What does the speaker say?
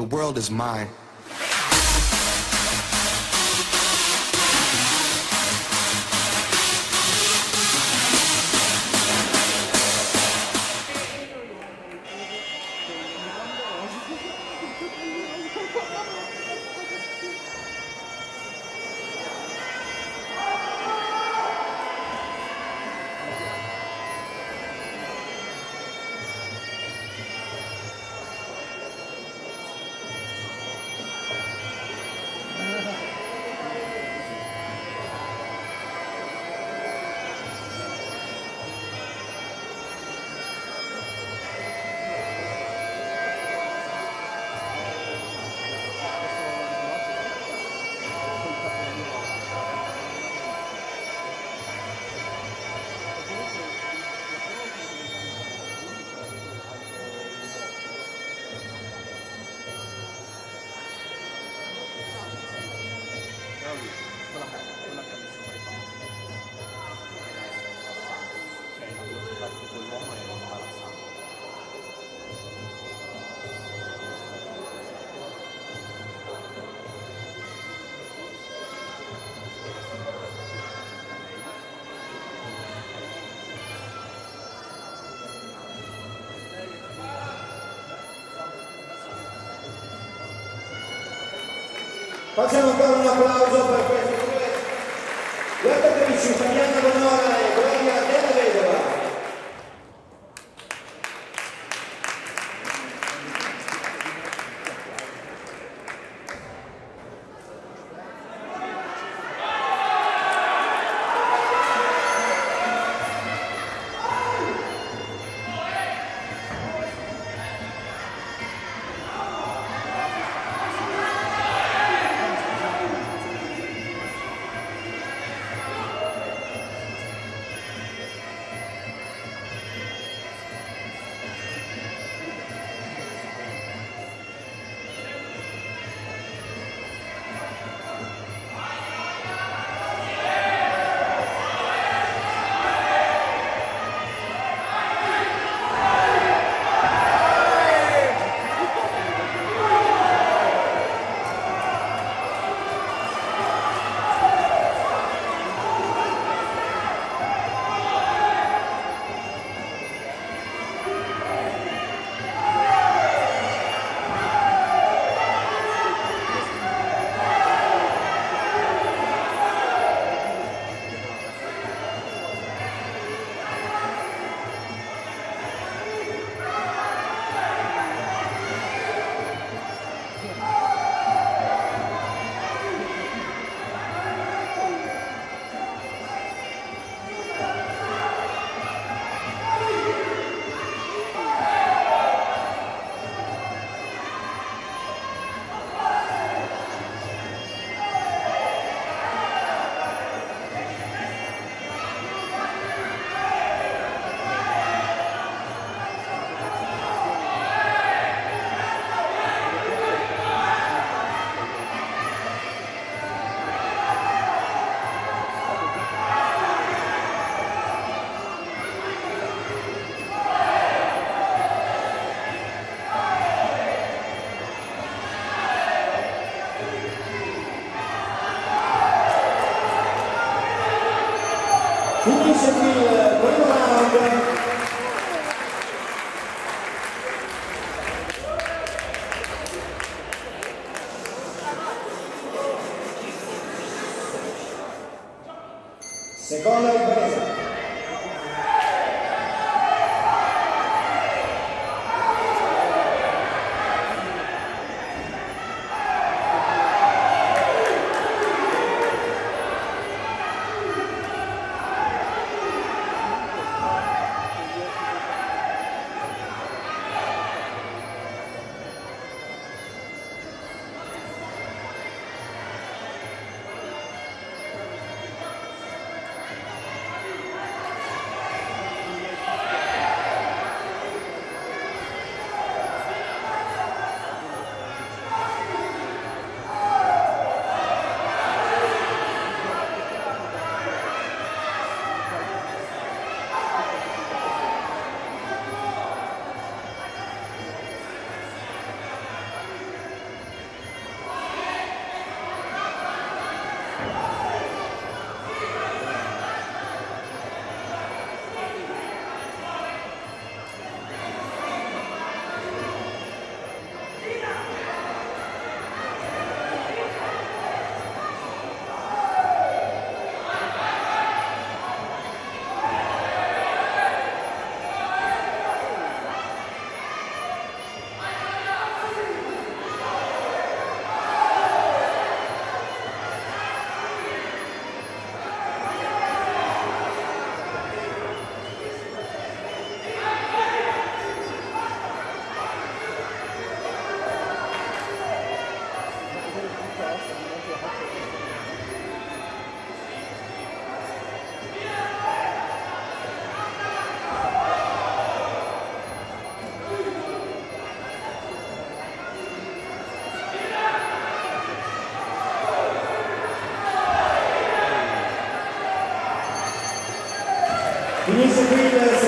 The world is mine. Facciamo ancora un applauso per questi due, attrici, Fabiana Bonora e Gloria disagreements.